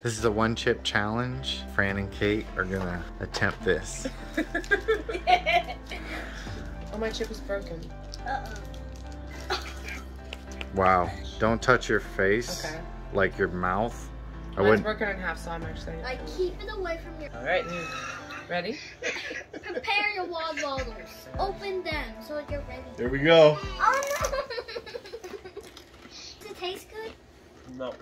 This is a one chip challenge. Fran and Kate are gonna attempt this. Oh, my chip is broken. Wow. Don't touch your face. Okay. Like your mouth. I Mine's wouldn't. broken in half, so I'm actually. Like keep it away from your. All right. Ready? Prepare your water bottles. Open them so you're ready. There we go. Oh no! Does it taste good? No.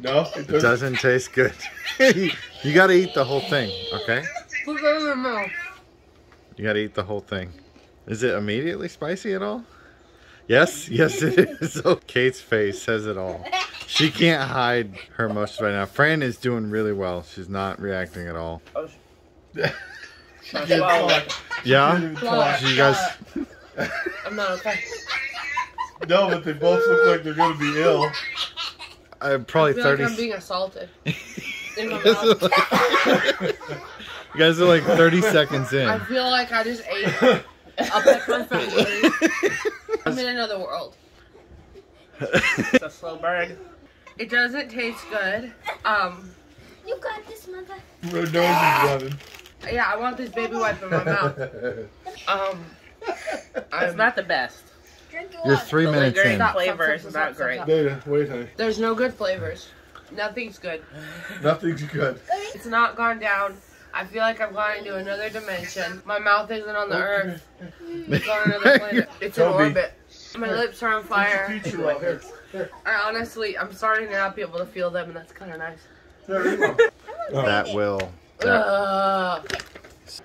No, it It doesn't. doesn't taste good. you gotta eat the whole thing, okay? Put it in your mouth. You gotta eat the whole thing. Is it immediately spicy at all? Yes, yes it is. Oh, Kate's face says it all. She can't hide her emotions right now. Fran is doing really well. She's not reacting at all. Oh, she did talk. Yeah? She didn't talk. You guys I'm not okay. No, but they both look like they're gonna be ill. Uh, probably I feel 30 like I'm being assaulted. In my you guys are like 30 seconds in. I feel like I just ate a pepper family. I'm in another world. It's a slow burn. It doesn't taste good. Um, You got this, mother. Her nose is running. yeah, I want this baby wipe in my mouth. Um, It's I'm not the best. Drink You're three minutes lingering in. Stop. flavor is stop, not great. stop. Data, wait, honey. There's no good flavors. Nothing's good. Nothing's good. It's not gone down. I feel like I've gone into another dimension. My mouth isn't on the earth. It's on another planet. It's in Toby. orbit. My lips are on fire. Pizza right here. I honestly, I'm starting to not be able to feel them, and that's kind of nice. There you go. That oh. will. that- Ugh.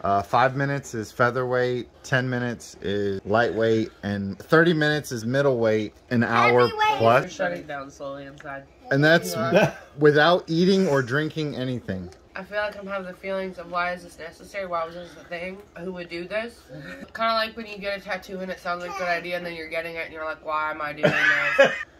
Uh, five minutes is featherweight, 10 minutes is lightweight, and 30 minutes is middleweight, an hour Heavyweight. You're shutting down slowly inside. And that's without eating or drinking anything. I feel like I'm having the feelings of why is this necessary? Why was this a thing? Who would do this? kind of like when you get a tattoo and it sounds like a good idea, and then you're getting it and you're like, why am I doing this?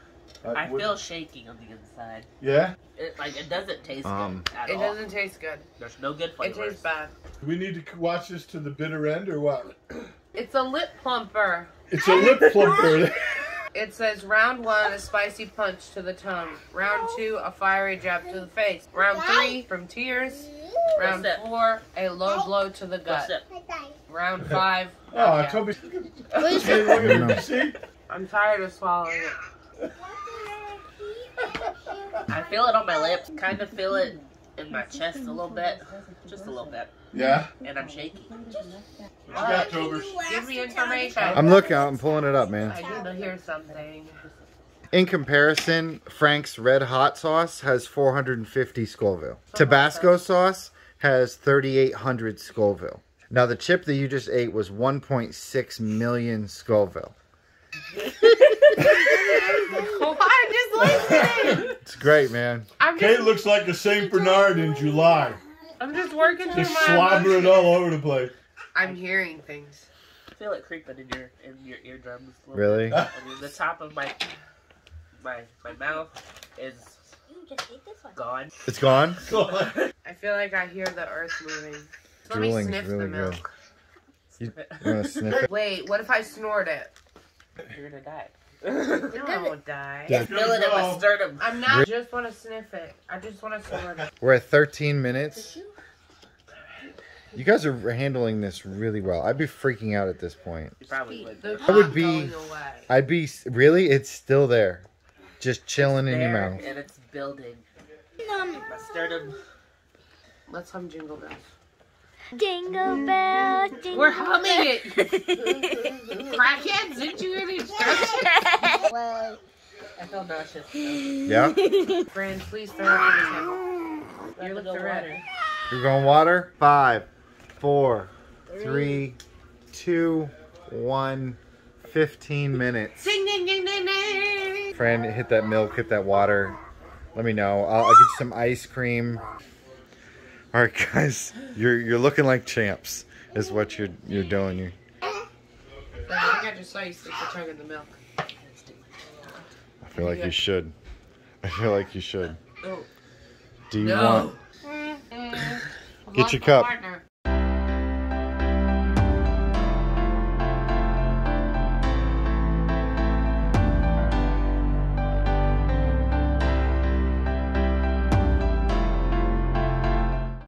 I feel shaking on the inside. Yeah? It like it doesn't taste Um, good at It all. doesn't taste good. There's no good It tastes bad. Do we need to watch this to the bitter end or what? It's a lip plumper. It's a lip plumper. It says round one, a spicy punch to the tongue. Round two, a fiery jab to the face. Round three, from tears. Round four, a low blow to the gut. it. Round five, Oh, yeah. Toby. See, look at me. See? I'm tired of swallowing it. I feel it on my lips. Kind of feel it in my chest a little bit, just a little bit, Yeah? and I'm shaky. What you got, Tobers? Give me information. I'm looking, I'm pulling it up, man. I need to hear something. In comparison, Frank's Red Hot sauce has 450 Scoville. Tabasco sauce has 3,800 Scoville. Now, the chip that you just ate was 1.6 million Scoville. Oh, I'm just listening. It's great, man. I'm Kate looks like a St. Bernard in July. I'm just working through Just my slobbering emotions. all over the place. I'm hearing things. I feel it creeping in your in your eardrums. A little Really? Bit. I mean, the top of my my my mouth is You just ate this one. gone. It's gone? I feel like I hear the earth moving. Let me Drooling's sniff really the good. milk. You want to sniff it? Wait, what if I snort it? You're gonna die. No, die. Yeah. Feel it in my sternum. I'm not. I just want to sniff it. I just want to snort it. We're at 13 minutes. You guys are handling this really well. I'd be freaking out at this point. You probably would. I would be- I'd be really. It's still there, just chilling in your mouth. and it's building. Um, My sternum. Let's hum jingle bells. Jingle bell, jingle We're humming it. Crackheads, didn't you hear the instructions? Well, I feel nauseous. Yeah. Friend, please throw up in the table. You look Go the red. water. You're going water. Five, four, three, two, one. 15 minutes. Ding, ding, ding, ding, ding. Fran, hit that milk, hit that water. Let me know. I'll, I'll get you some ice cream. All right, guys, you're you're looking like champs. Is what you're you're doing. You I think I just saw you stick the tongue in the milk. I feel like you should. I feel like you should. Oh. Do you No. want? Get your cup. partner.